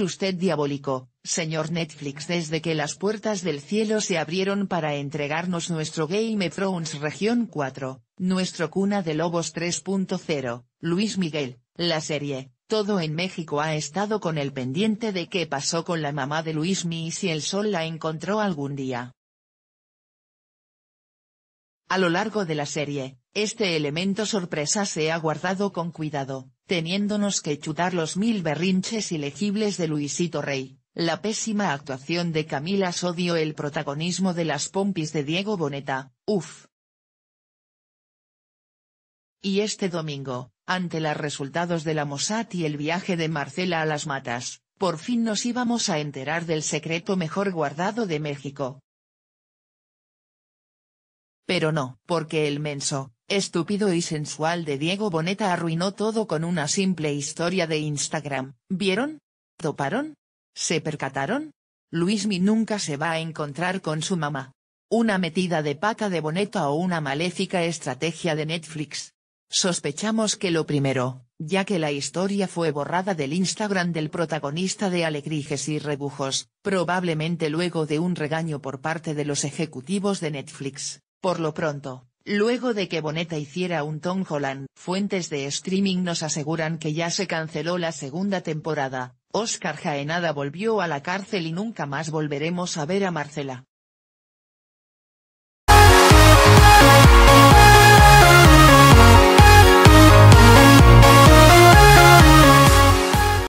usted diabólico, señor Netflix desde que las puertas del cielo se abrieron para entregarnos nuestro Game of Thrones Región 4, nuestro Cuna de Lobos 3.0, Luis Miguel, la serie, todo en México ha estado con el pendiente de qué pasó con la mamá de Luismi y si el sol la encontró algún día. A lo largo de la serie, este elemento sorpresa se ha guardado con cuidado, teniéndonos que chutar los mil berrinches ilegibles de Luisito Rey, la pésima actuación de Camila Sodio el protagonismo de las pompis de Diego Boneta, uff. Y este domingo, ante los resultados de la Mossad y el viaje de Marcela a las matas, por fin nos íbamos a enterar del secreto mejor guardado de México. Pero no, porque el menso, estúpido y sensual de Diego Boneta arruinó todo con una simple historia de Instagram, ¿vieron? ¿Toparon? ¿Se percataron? Luismi nunca se va a encontrar con su mamá. Una metida de pata de Boneta o una maléfica estrategia de Netflix. Sospechamos que lo primero, ya que la historia fue borrada del Instagram del protagonista de Alegrijes y Rebujos, probablemente luego de un regaño por parte de los ejecutivos de Netflix. Por lo pronto, luego de que Boneta hiciera un Tom Holland, fuentes de streaming nos aseguran que ya se canceló la segunda temporada, Oscar Jaenada volvió a la cárcel y nunca más volveremos a ver a Marcela.